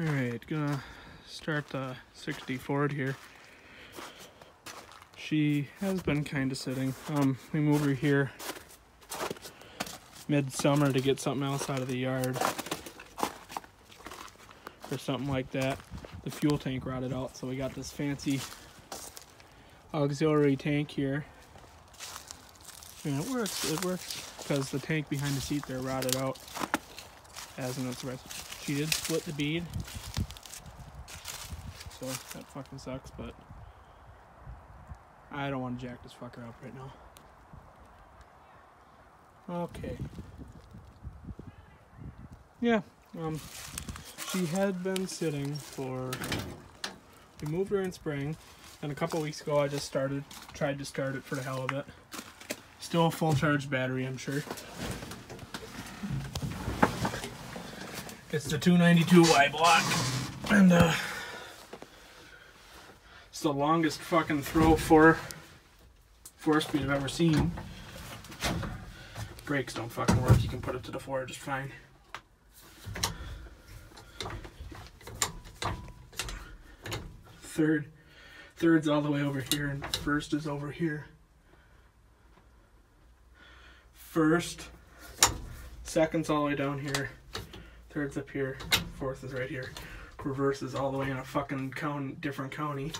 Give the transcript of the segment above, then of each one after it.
Alright, gonna start the 60 Ford here. She has been kind of sitting. Um, we moved her here midsummer to get something else out of the yard. Or something like that. The fuel tank rotted out, so we got this fancy auxiliary tank here. And it works, it works. Because the tank behind the seat there rotted out. As in its. She did split the bead. So that fucking sucks, but I don't want to jack this fucker up right now. Okay. Yeah, um, she had been sitting for, we moved her in spring, and a couple weeks ago I just started, tried to start it for the hell of it. Still a full charge battery, I'm sure. It's the 292Y block. And uh, it's the longest fucking throw for four speed I've ever seen. Brakes don't fucking work. You can put it to the floor just fine. Third, third's all the way over here, and first is over here. First, second's all the way down here. Third's up here. Fourth is right here. Reverse is all the way in a fucking count, different county.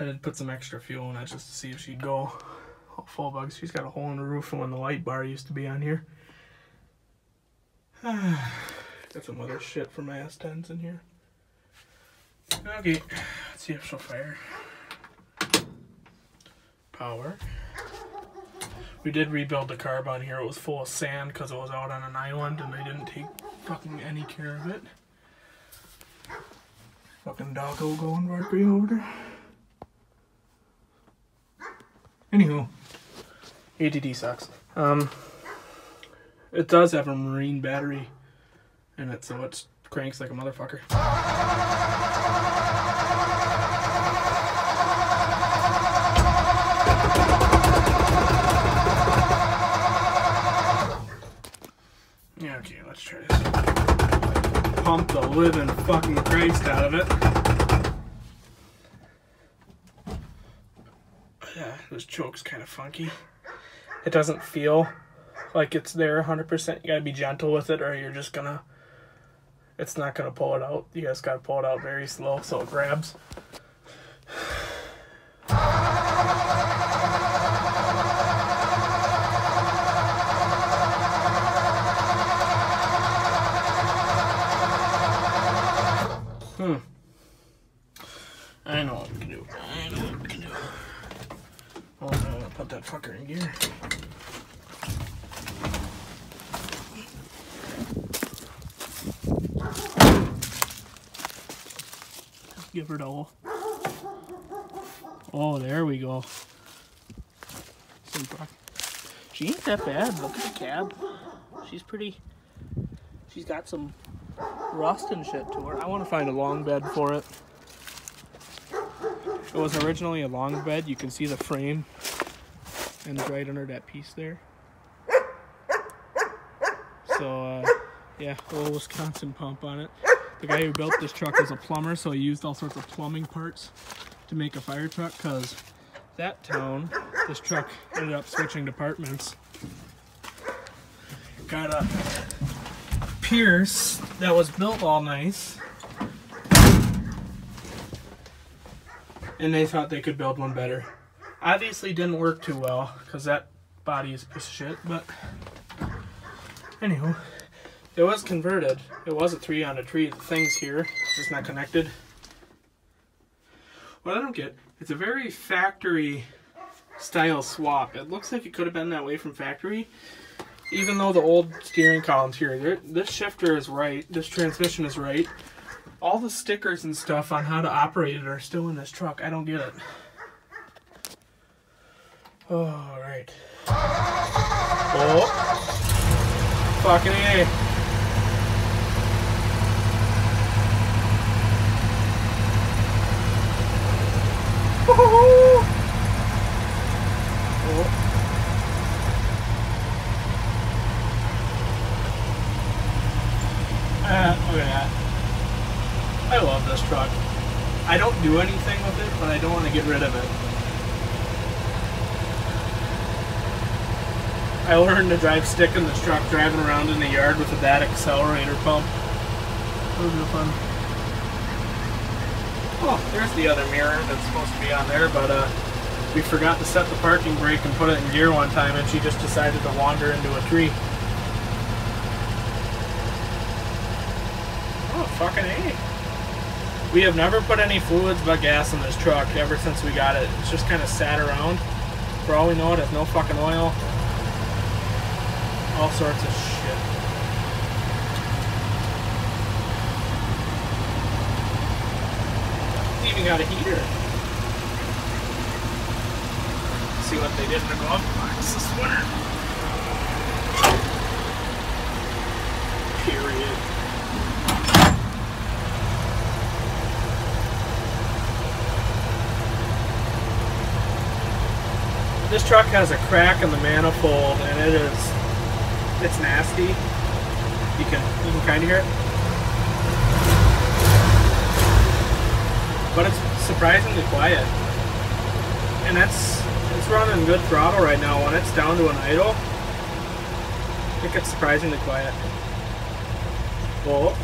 I did put some extra fuel in it just to see if she'd go full bugs. She's got a hole in the roof from when the light bar used to be on here. got some other shit from my S10s in here. Okay, let's see if she'll fire. Power. We did rebuild the carb on here. It was full of sand because it was out on an island and they didn't take fucking any care of it. Fucking doggo going Valkyrie over there. Anywho, ADD sucks. Um, it does have a marine battery in it, so it cranks like a motherfucker. Yeah, okay, let's try this. Pump the living fucking Christ out of it. Yeah, this choke's kind of funky. It doesn't feel like it's there 100%. You gotta be gentle with it or you're just gonna, it's not gonna pull it out. You guys gotta pull it out very slow so it grabs. Hmm. I know what we can do. I know what we can do. Oh, I'm gonna put that fucker in gear. Give her the hole. Oh, there we go. She ain't that bad. Look at the cab. She's pretty. She's got some rust and shit too. I want to find a long bed for it. It was originally a long bed. You can see the frame and right under that piece there. So, uh, yeah, little Wisconsin pump on it. The guy who built this truck was a plumber, so he used all sorts of plumbing parts to make a fire truck because that town, this truck ended up switching departments. Got a Pierce that was built all nice. And they thought they could build one better. Obviously didn't work too well because that body is a piece of shit, but anywho, it was converted. It was a three on a tree. The thing's here, it's just not connected. What I don't get, it's a very factory style swap. It looks like it could have been that way from factory, even though the old steering column's here, this shifter is right, this transmission is right. All the stickers and stuff on how to operate it are still in this truck. I don't get it. Oh, all right. Oh. Fucking A. Oh. Look at that. I love this truck. I don't do anything with it, but I don't want to get rid of it. I learned to drive stick in this truck driving around in the yard with a that accelerator pump. It was real fun. Oh, there's the other mirror that's supposed to be on there, but uh, we forgot to set the parking brake and put it in gear one time, and she just decided to wander into a tree. Oh, fucking A. We have never put any fluids but gas in this truck ever since we got it. It's just kind of sat around. For all we know, it has no fucking oil. All sorts of shit. Even got a heater. See what they did in the glove box this winter. Period. This truck has a crack in the manifold and it is it's nasty. You can you can kinda hear it. But it's surprisingly quiet. And that's it's running good throttle right now. When it's down to an idle, it gets surprisingly quiet. Whoa.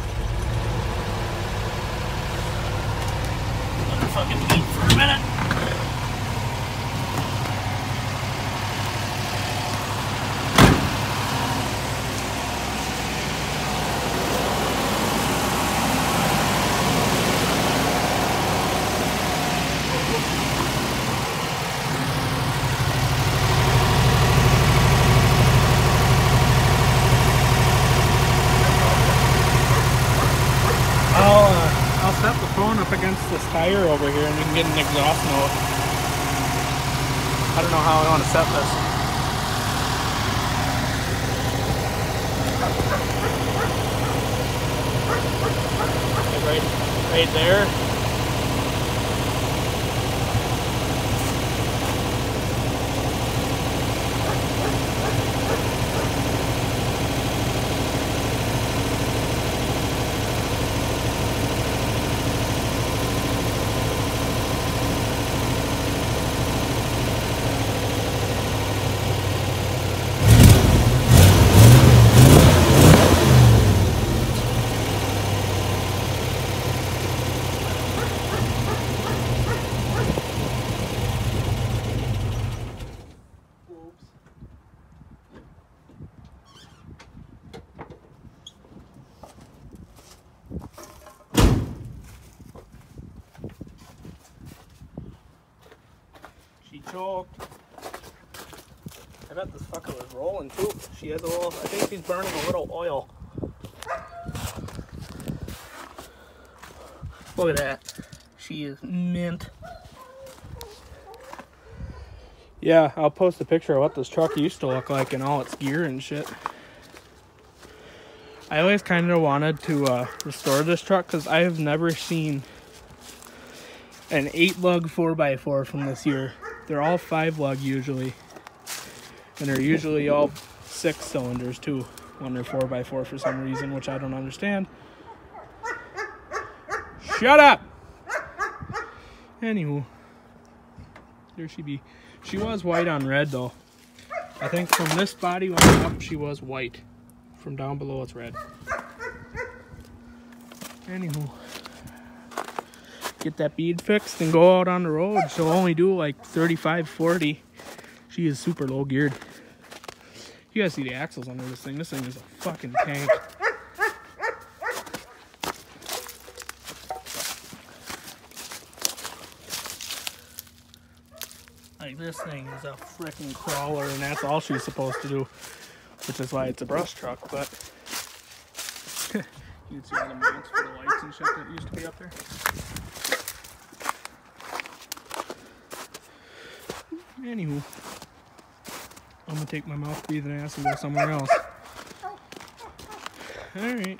Fucking eat for a minute. I'll uh, I'll set the phone up against this tire over here and you can get an exhaust note. I don't know how I want to set this. Right, right there. Choked. I bet this fucker was rolling too. She has a little, I think she's burning a little oil. Look at that. She is mint. Yeah, I'll post a picture of what this truck used to look like and all its gear and shit. I always kind of wanted to uh, restore this truck because I have never seen an 8 lug 4x4 from this year. They're all 5 lug usually. And they're usually all 6 cylinders too when they're 4x4 for some reason, which I don't understand. Shut up! Anywho, there she be. She was white on red though. I think from this body line up, she was white. From down below, it's red. Anywho, get that bead fixed and go out on the road. She'll only do like 35, 40. She is super low geared. You guys see the axles under this thing. This thing is a fucking tank. Like this thing is a freaking crawler, and that's all she's supposed to do, which is why it's a brush truck. But you can see all the mounts for the lights and shit that used to be up there. Anywho, I'm gonna take my mouth breathing ass and go somewhere else. All right.